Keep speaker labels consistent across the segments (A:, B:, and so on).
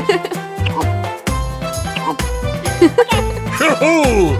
A: Yahoo!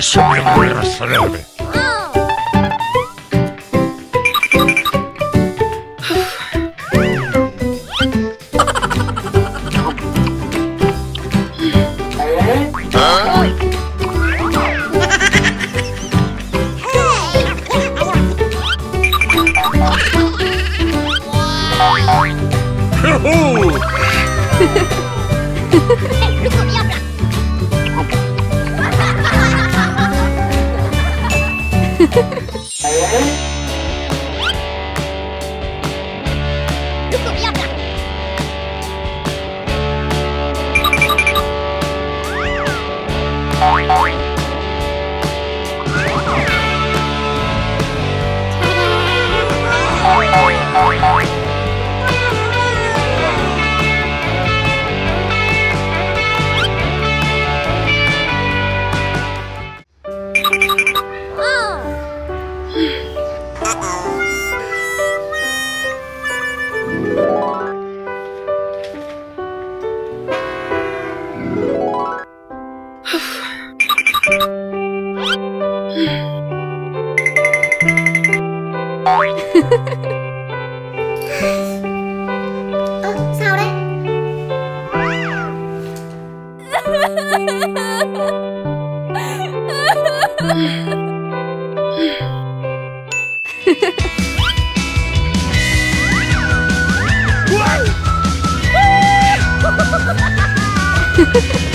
A: Questo mi arresterebbe. Oh,
B: Ha ha ha!